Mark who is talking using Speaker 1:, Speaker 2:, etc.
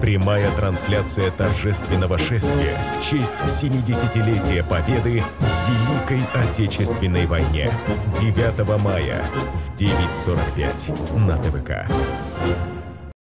Speaker 1: Прямая трансляция торжественного шествия в честь 70-летия Победы в Великой Отечественной войне. 9 мая в 9.45 на ТВК.